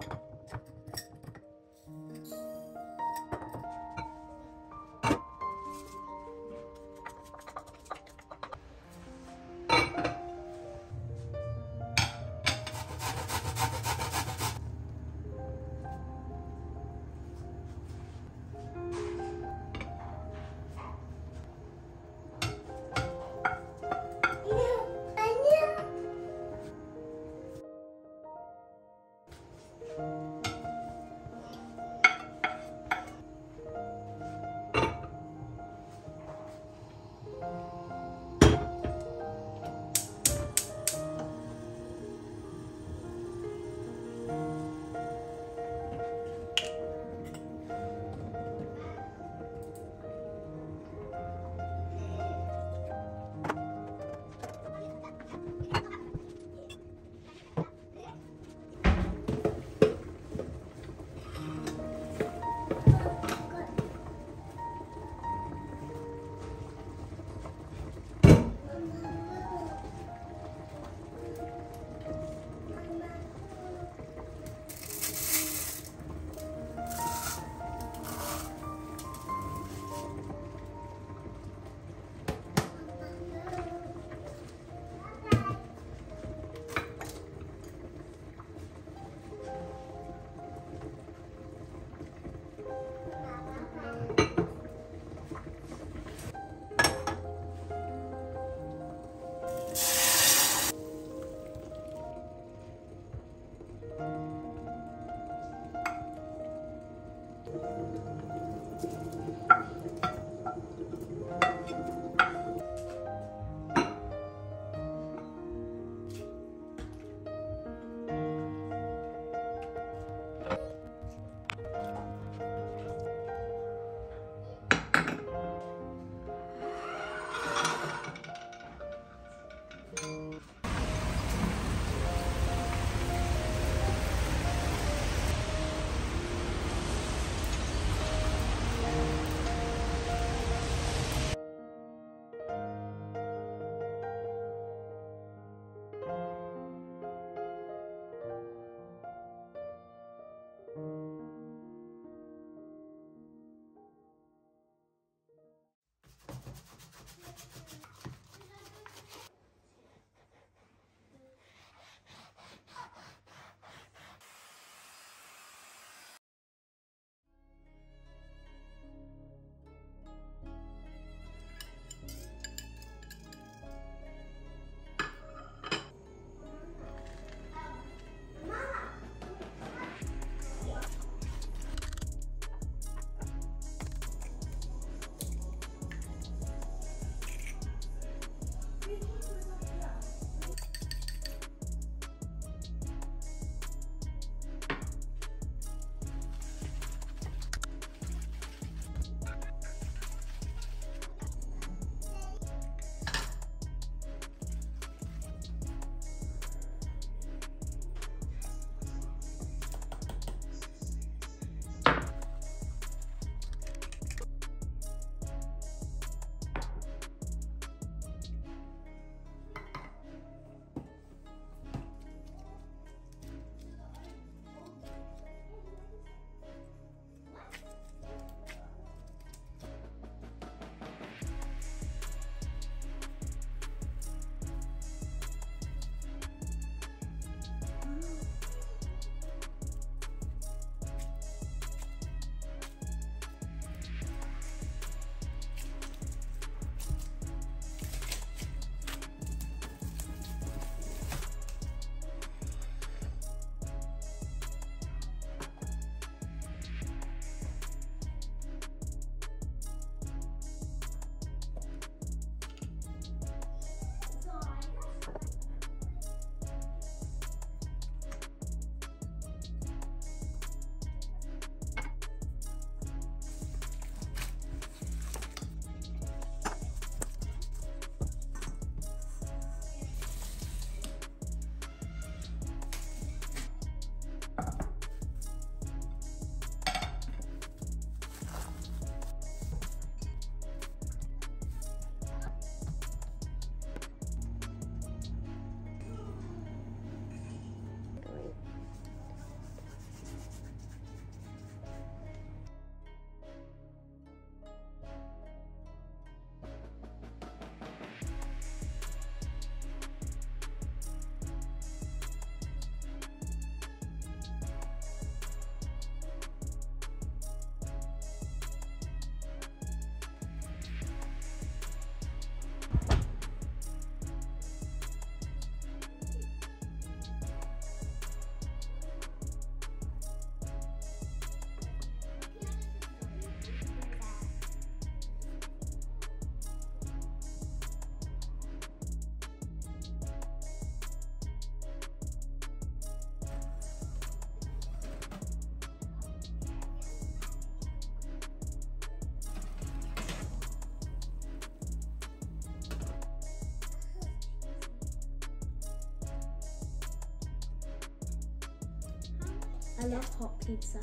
안녕. I love hot pizza.